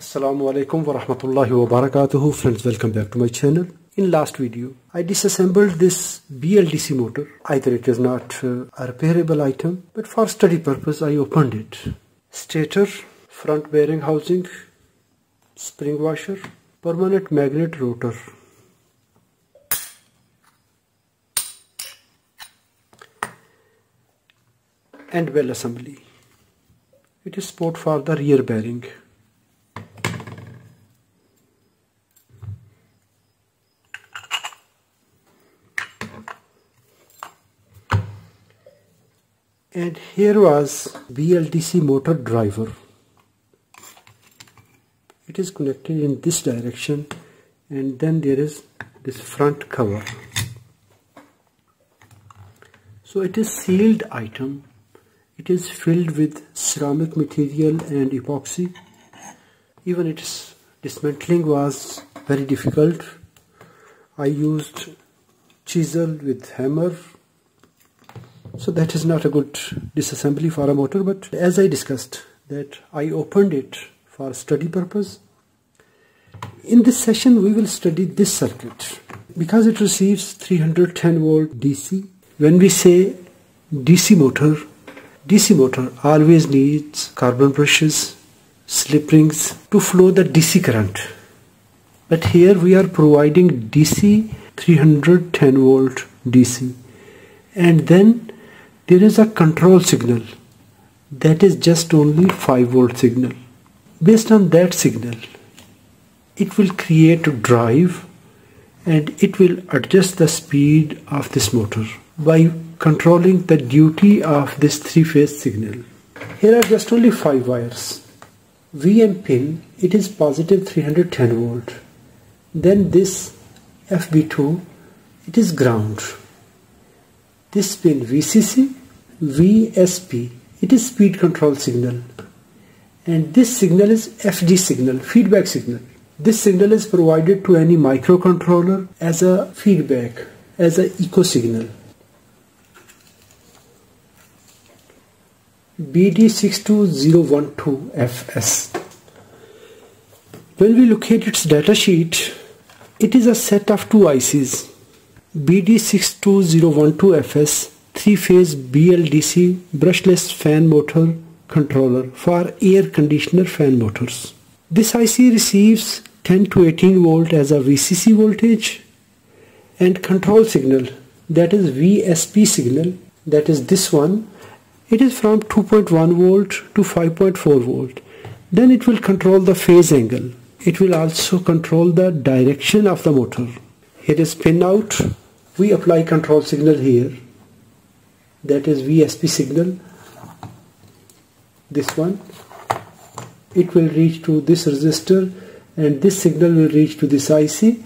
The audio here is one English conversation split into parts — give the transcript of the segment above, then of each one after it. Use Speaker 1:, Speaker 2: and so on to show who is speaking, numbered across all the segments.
Speaker 1: Assalamu alaikum wa rahmatullahi wa barakatuhu friends. Welcome back to my channel. In last video I disassembled this BLDC motor. Either it is not uh, a repairable item but for study purpose I opened it. Stator front bearing housing spring washer permanent magnet rotor. And bell assembly. It is support for the rear bearing and here was BLDC motor driver. It is connected in this direction and then there is this front cover. So it is sealed item. It is filled with ceramic material and epoxy. Even its dismantling was very difficult. I used chisel with hammer so that is not a good disassembly for a motor but as I discussed that I opened it for study purpose. In this session we will study this circuit because it receives 310 volt DC. When we say DC motor, DC motor always needs carbon brushes, slip rings to flow the DC current. But here we are providing DC 310 volt DC and then there is a control signal that is just only 5 volt signal. Based on that signal, it will create a drive and it will adjust the speed of this motor by controlling the duty of this three-phase signal. Here are just only 5 wires. VM pin, it is positive 310 volt. Then this FB2, it is ground. This pin VCC VSP. It is speed control signal. And this signal is FD signal, feedback signal. This signal is provided to any microcontroller as a feedback, as a echo signal. BD62012FS. When we look at its datasheet, it is a set of two ICs. BD62012FS three-phase BLDC brushless fan motor controller for air conditioner fan motors. This IC receives 10 to 18 volt as a VCC voltage and control signal that is VSP signal that is this one. It is from 2.1 volt to 5.4 volt. Then it will control the phase angle. It will also control the direction of the motor. Here is pin out. We apply control signal here that is VSP signal this one. It will reach to this resistor and this signal will reach to this IC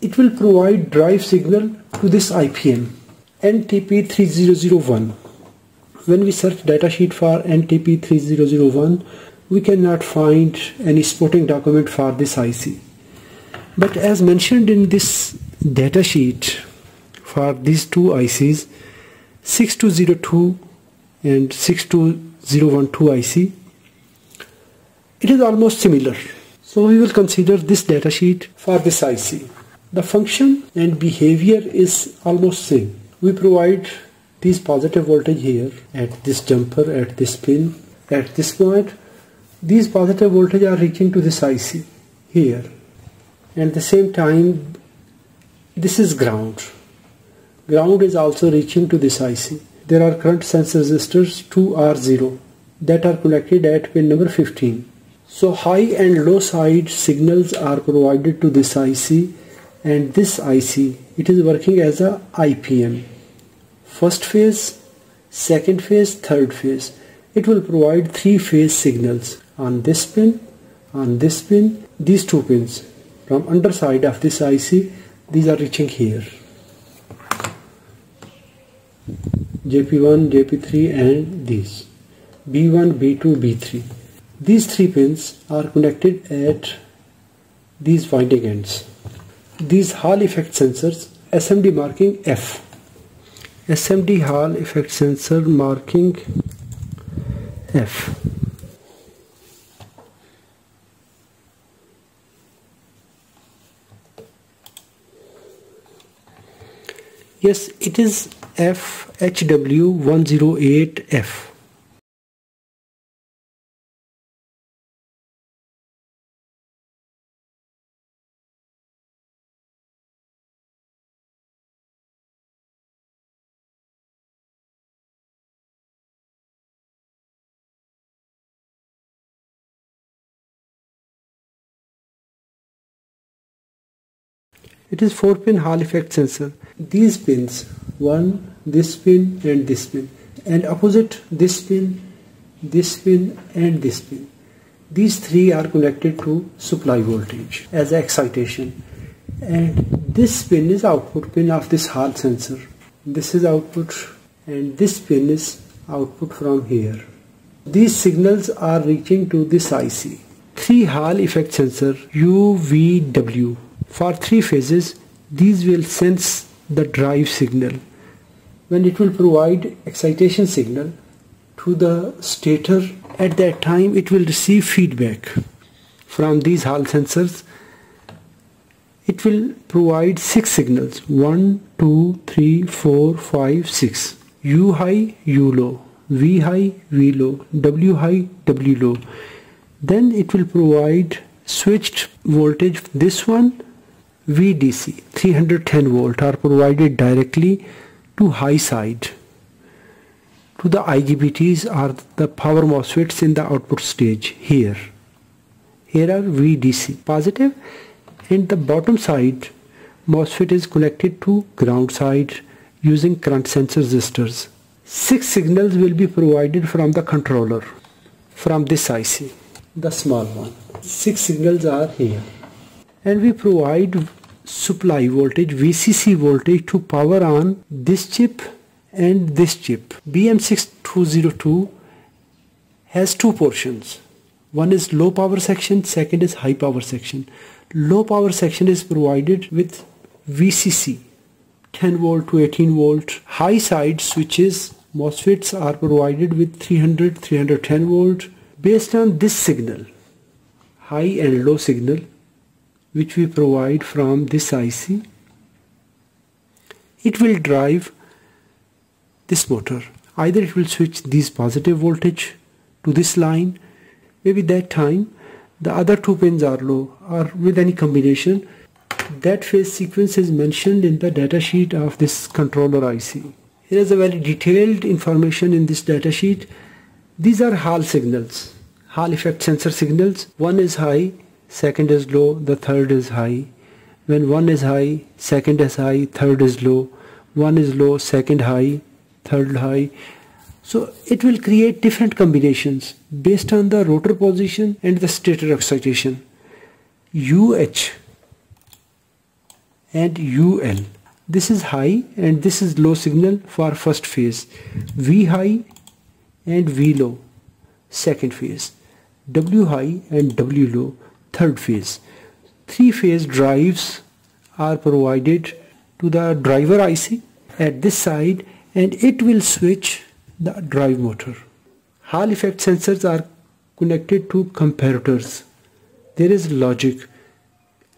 Speaker 1: it will provide drive signal to this IPM NTP3001 when we search datasheet for NTP3001 we cannot find any supporting document for this IC but as mentioned in this datasheet for these two ICs 6202 and 62012 IC it is almost similar. So we will consider this datasheet for this IC the function and behavior is almost same. We provide this positive voltage here at this jumper at this pin at this point. These positive voltage are reaching to this IC here. And at the same time this is ground Ground is also reaching to this IC. There are current sense resistors 2R0 that are connected at pin number 15. So high and low side signals are provided to this IC and this IC it is working as a IPM. First phase, second phase, third phase. It will provide three phase signals on this pin, on this pin, these two pins. From underside of this IC, these are reaching here. JP1, JP3 and these B1, B2, B3. These three pins are connected at these winding ends. These Hall effect sensors SMD marking F. SMD Hall effect sensor marking F. Yes, it is FHW108F. It is 4 pin Hall effect sensor. These pins, one, this pin and this pin and opposite this pin, this pin and this pin. These three are connected to supply voltage as excitation and this pin is output pin of this Hall sensor. This is output and this pin is output from here. These signals are reaching to this IC. 3 Hall effect sensor UVW for three phases, these will sense the drive signal. When it will provide excitation signal to the stator, at that time it will receive feedback from these Hall sensors. It will provide six signals 1, 2, 3, 4, 5, 6. U high, U low, V high, V low, W high, W low. Then it will provide switched voltage. This one VDC 310 volt are provided directly to high side. To the IGBTs are the power MOSFETs in the output stage here. Here are VDC positive and the bottom side MOSFET is connected to ground side using current sensor resistors. Six signals will be provided from the controller from this IC, the small one. Six signals are here and we provide supply voltage VCC voltage to power on this chip and this chip. BM6202 has two portions. One is low power section, second is high power section. Low power section is provided with VCC 10 volt to 18 volt. High side switches MOSFETs are provided with 300 310 volt based on this signal high and low signal which we provide from this IC it will drive this motor. Either it will switch these positive voltage to this line maybe that time the other two pins are low or with any combination. That phase sequence is mentioned in the datasheet of this controller IC here is a very detailed information in this datasheet these are Hall signals Hall effect sensor signals. One is high second is low, the third is high. When one is high, second is high, third is low. One is low, second high, third high. So it will create different combinations based on the rotor position and the stator excitation. UH and UL. This is high and this is low signal for first phase. V high and V low, second phase. W high and W low, third phase. Three phase drives are provided to the driver IC at this side and it will switch the drive motor. Hall effect sensors are connected to comparators. There is logic.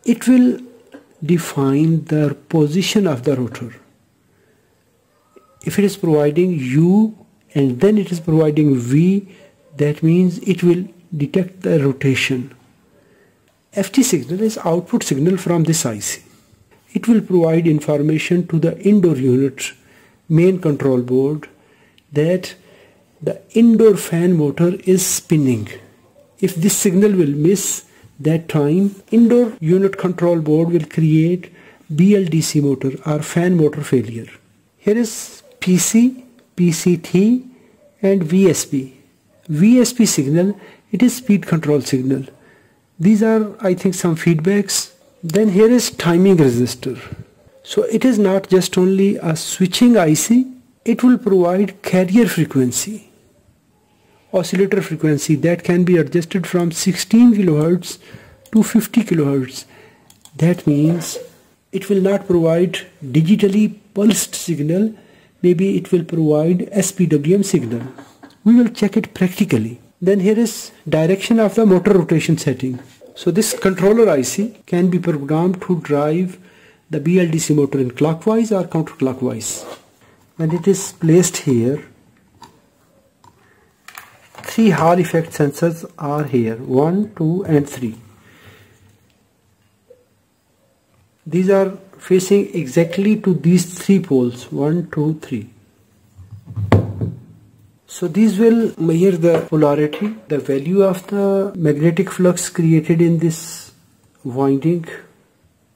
Speaker 1: It will define the position of the rotor. If it is providing U and then it is providing V, that means it will detect the rotation. FT signal is output signal from this IC. It will provide information to the indoor unit main control board that the indoor fan motor is spinning. If this signal will miss that time, indoor unit control board will create BLDC motor or fan motor failure. Here is PC, PCT and VSP. VSP signal, it is speed control signal. These are, I think, some feedbacks. Then here is timing resistor. So it is not just only a switching IC, it will provide carrier frequency, oscillator frequency that can be adjusted from 16 kilohertz to 50 kilohertz. That means it will not provide digitally pulsed signal, maybe it will provide SPWM signal. We will check it practically. Then here is direction of the motor rotation setting. So this controller IC can be programmed to drive the BLDC motor in clockwise or counterclockwise. When it is placed here, three Hall effect sensors are here, 1, 2 and 3. These are facing exactly to these three poles, 1, 2, 3. So these will measure the polarity, the value of the magnetic flux created in this winding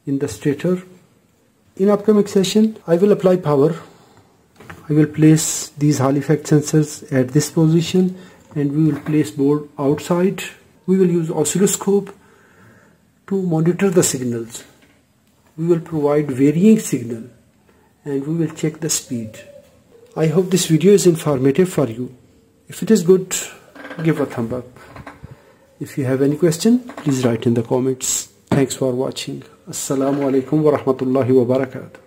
Speaker 1: in the stator. In upcoming session, I will apply power. I will place these Hall effect sensors at this position and we will place board outside. We will use oscilloscope to monitor the signals. We will provide varying signal and we will check the speed. I hope this video is informative for you. If it is good, give a thumb up. If you have any question, please write in the comments. Thanks for watching. Assalamu alaikum wa rahmatullahi wa barakatuh.